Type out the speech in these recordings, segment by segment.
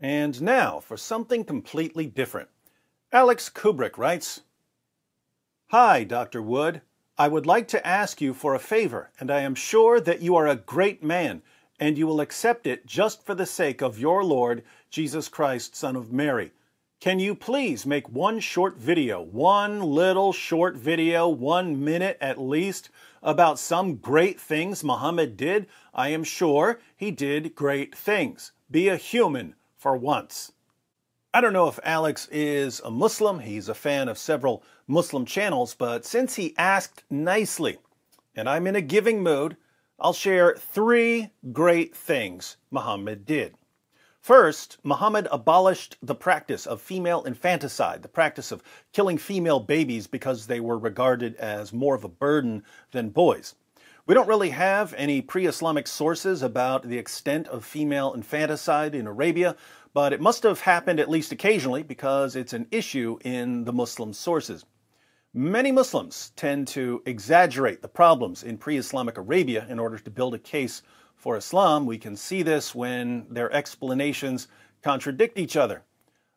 And now for something completely different. Alex Kubrick writes Hi, Dr. Wood. I would like to ask you for a favor, and I am sure that you are a great man, and you will accept it just for the sake of your Lord, Jesus Christ, Son of Mary. Can you please make one short video, one little short video, one minute at least, about some great things Muhammad did? I am sure he did great things. Be a human for once. I don't know if Alex is a Muslim. He's a fan of several Muslim channels, but since he asked nicely, and I'm in a giving mood, I'll share three great things Muhammad did. First, Muhammad abolished the practice of female infanticide, the practice of killing female babies because they were regarded as more of a burden than boys. We don't really have any pre Islamic sources about the extent of female infanticide in Arabia, but it must have happened at least occasionally because it's an issue in the Muslim sources. Many Muslims tend to exaggerate the problems in pre Islamic Arabia in order to build a case for Islam. We can see this when their explanations contradict each other.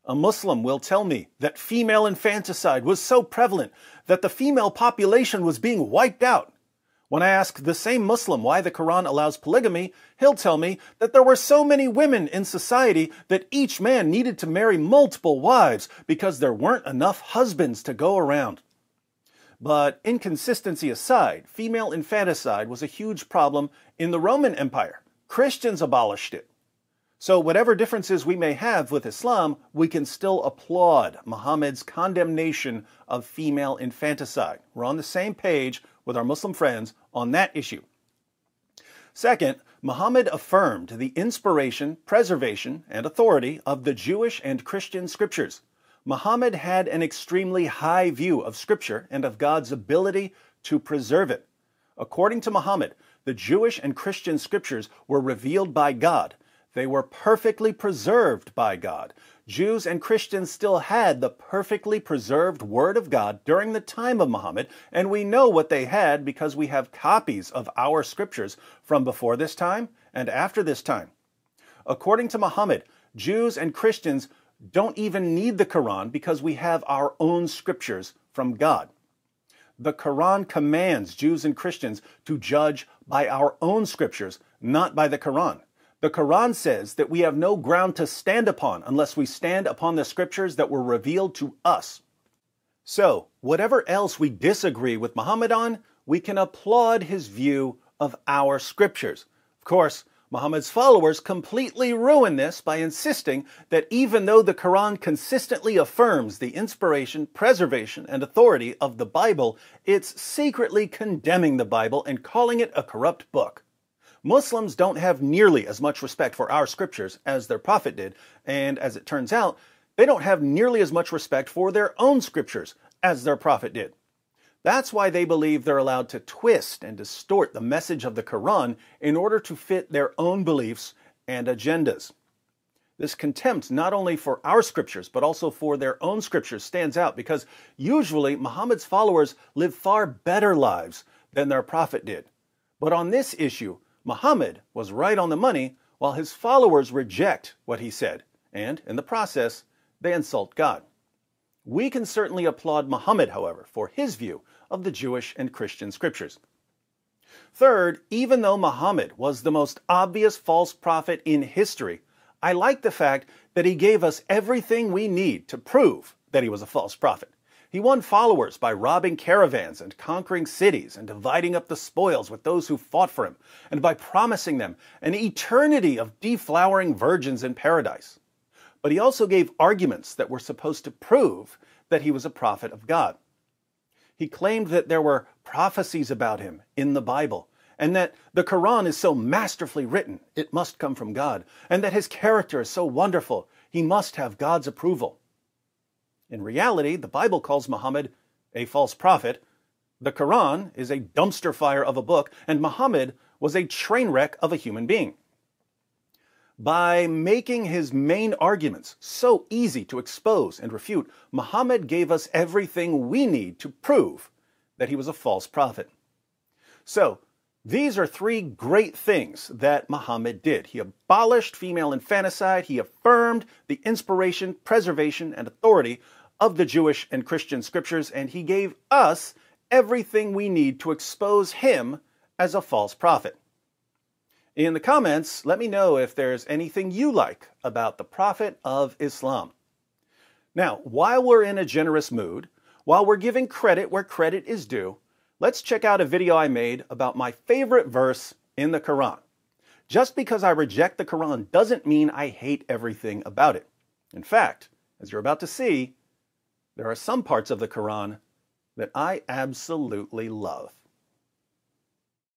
A Muslim will tell me that female infanticide was so prevalent that the female population was being wiped out. When I ask the same Muslim why the Quran allows polygamy, he'll tell me that there were so many women in society that each man needed to marry multiple wives because there weren't enough husbands to go around. But inconsistency aside, female infanticide was a huge problem in the Roman Empire. Christians abolished it. So, whatever differences we may have with Islam, we can still applaud Muhammad's condemnation of female infanticide. We're on the same page with our Muslim friends on that issue. Second, Muhammad affirmed the inspiration, preservation, and authority of the Jewish and Christian scriptures. Muhammad had an extremely high view of scripture and of God's ability to preserve it. According to Muhammad, the Jewish and Christian scriptures were revealed by God. They were perfectly preserved by God. Jews and Christians still had the perfectly preserved Word of God during the time of Muhammad, and we know what they had because we have copies of our scriptures from before this time and after this time. According to Muhammad, Jews and Christians don't even need the Quran because we have our own scriptures from God. The Quran commands Jews and Christians to judge by our own scriptures, not by the Quran. The Quran says that we have no ground to stand upon unless we stand upon the scriptures that were revealed to us. So, whatever else we disagree with Muhammad on, we can applaud his view of our scriptures. Of course, Muhammad's followers completely ruin this by insisting that even though the Quran consistently affirms the inspiration, preservation, and authority of the Bible, it's secretly condemning the Bible and calling it a corrupt book. Muslims don't have nearly as much respect for our scriptures as their prophet did, and as it turns out, they don't have nearly as much respect for their own scriptures as their prophet did. That's why they believe they're allowed to twist and distort the message of the Quran in order to fit their own beliefs and agendas. This contempt, not only for our scriptures, but also for their own scriptures, stands out because usually Muhammad's followers live far better lives than their prophet did. But on this issue, Muhammad was right on the money while his followers reject what he said, and in the process, they insult God. We can certainly applaud Muhammad, however, for his view of the Jewish and Christian scriptures. Third, even though Muhammad was the most obvious false prophet in history, I like the fact that he gave us everything we need to prove that he was a false prophet. He won followers by robbing caravans and conquering cities and dividing up the spoils with those who fought for him, and by promising them an eternity of deflowering virgins in paradise. But he also gave arguments that were supposed to prove that he was a prophet of God. He claimed that there were prophecies about him in the Bible, and that the Quran is so masterfully written, it must come from God, and that his character is so wonderful, he must have God's approval. In reality, the Bible calls Muhammad a false prophet. The Quran is a dumpster fire of a book, and Muhammad was a train wreck of a human being. By making his main arguments so easy to expose and refute, Muhammad gave us everything we need to prove that he was a false prophet. So, These are three great things that Muhammad did. He abolished female infanticide, he affirmed the inspiration, preservation, and authority of the Jewish and Christian scriptures, and he gave us everything we need to expose him as a false prophet. In the comments, let me know if there's anything you like about the Prophet of Islam. Now, while we're in a generous mood, while we're giving credit where credit is due, let's check out a video I made about my favorite verse in the Quran. Just because I reject the Quran doesn't mean I hate everything about it. In fact, as you're about to see, there are some parts of the Quran that I absolutely love.